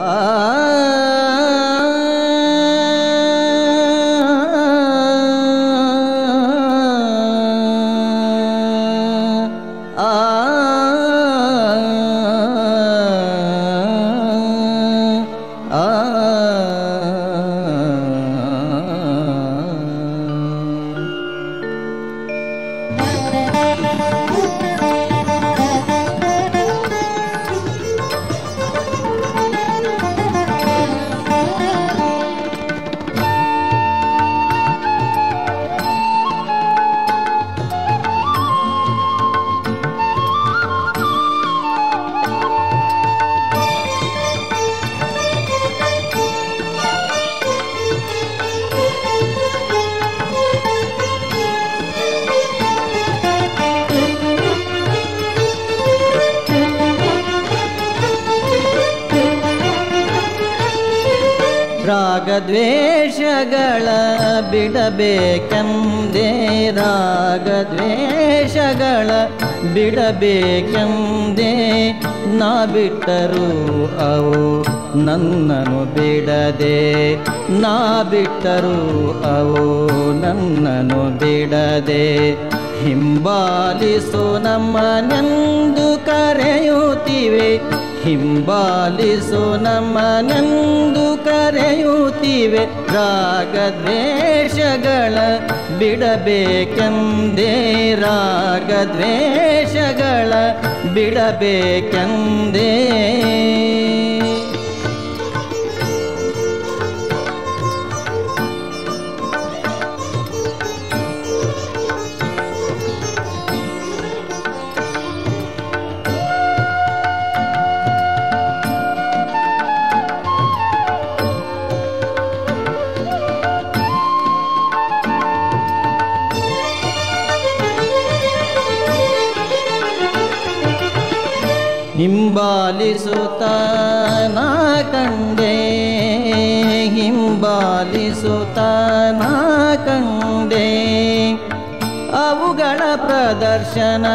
ah ರಾಗದ್ವೇಷಗಳ ಬಿಡಬೇಕೆಂದೇ ರಾಗದ್ವೇಷಗಳ ಬಿಡಬೇಕೆಂದೇ ನಾ ಬಿಟ್ಟರು ಅವು ನನ್ನನು ಬಿಡದೆ. ನಾ ಬಿಟ್ಟರು ಅವು ನನ್ನನು ಬಿಡದೆ. ಹಿಂಬಾಲಿಸು ನಮ್ಮನೆಂದು ಹಿಂಬಾಲಿಸು ನಮ್ಮನೆಂದು ಕರೆಯುತ್ತಿವೆ ರಾಗದ್ವೇಷಗಳ ಬಿಡಬೇಕೆಂದೇ ರಾಗದ್ವೇಷಗಳ ಬಿಡಬೇಕೆಂದೇ. ಹಿಂಬಾಲಿಸುತ್ತ ನಾ ಕಂಡೆ ಹಿಂಬಾಲಿಸುತ್ತ ನಾ ಕಂಡೆ ಅವುಗಳ ಪ್ರದರ್ಶನ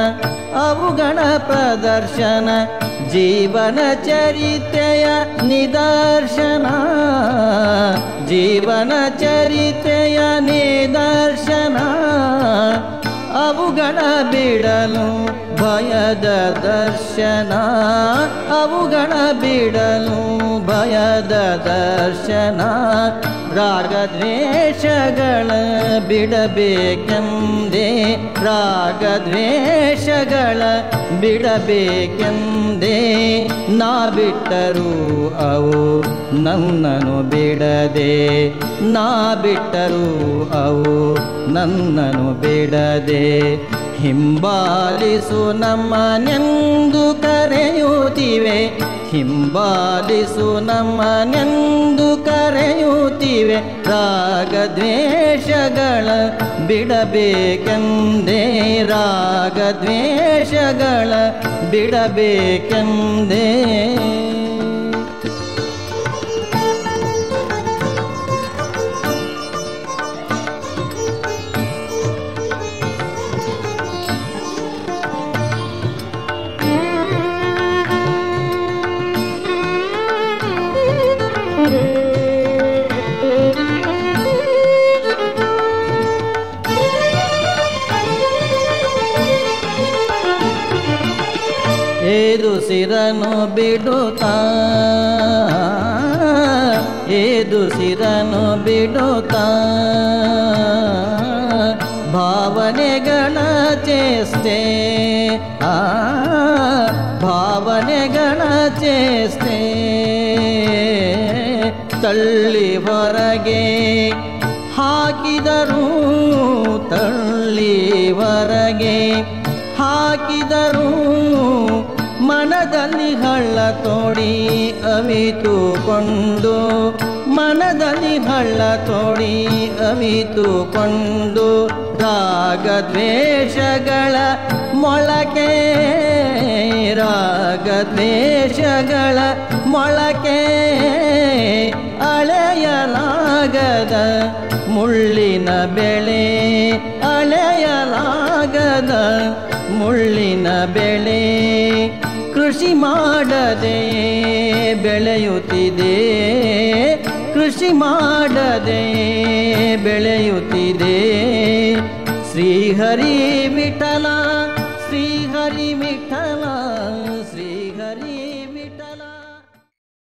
ಅವುಗಳ ಪ್ರದರ್ಶನ ಜೀವನ ಚರಿತ್ರೆಯ ನಿದರ್ಶನ ಜೀವನ ಚರಿತ್ರೆಯ ನಿದರ್ಶನ ಅವುಗಳ ಬಿಡಲು ಭಯದ ದರ್ಶನ, ಅವುಗಳ ಬಿಡಲು ಭಯದ ದರ್ಶನ. ರಾಗದ್ವೇಷಗಳ ಬಿಡಬೇಕೆಂದೇ ರಾಗದ್ವೇಷಗಳ ಬಿಡಬೇಕೆಂದೇ. ನಾ ಬಿಟ್ಟರು ಅವು ನನ್ನನು ಬಿಡದೆ, ನಾ ಬಿಟ್ಟರು ಅವು ನನ್ನನು ಬಿಡದೆ. ಹಿಂಬಾಲಿಸು ನಮ್ಮನೆಂದು ಕರೆಯುತ್ತಿವೆ. ಹಿಂಬಾಲಿಸು ನಮ್ಮನೆಂದು ಕರೆಯುತ್ತಿವೆ. ರಾಗದ್ವೇಷಗಳ ಬಿಡಬೇಕೆಂದೇ ರಾಗದ್ವೇಷಗಳ ಬಿಡಬೇಕೆಂದೇ. ಏದು ಸಿರನು ಬಿಡುತ್ತಾ? ಏದು ಸಿರನು ಬಿಡುತ್ತಾ? ಭಾವನೆಗಳ ಚೇಷ್ಟೆ, ಆ, ಭಾವನೆಗಳ ಚೇಷ್ಟೆ. ತಳ್ಳಿ ಹೊರಗೆ ಹಾಕಿದರು, ತಳ್ಳಿ ಹೊರಗೆ ಹಾಕಿದರು. ಮನದಲ್ಲಿ ಹಳ್ಳ ತೋಡಿ ಅವಿತುಕೊಂಡು ಮನದಲ್ಲಿ ಹಳ್ಳ ತೋಡಿ ಅವಿತುಕೊಂಡು ರಾಗದ್ವೇಷಗಳ ಮೊಳಕೆ ರಾಗದ್ವೇಷಗಳ ಮೊಳಕೆ ಅಳೆಯಲಾಗದ ಮುಳ್ಳಿನ ಬೆಳೆ, ಅಳೆಯಲಾಗದ ಮುಳ್ಳಿನ ಬೆಳೆ. ಕೃಷಿ ಮಾಡದೆ ಬೆಳೆಯುತ್ತಿದೆ ಕೃಷಿ ಮಾಡದೆ ಬೆಳೆಯುತ್ತಿದೆ ಶ್ರೀಹರಿ ವಿಠಲ ಶ್ರೀಹರಿ ವಿಠಲ ಶ್ರೀಹರಿ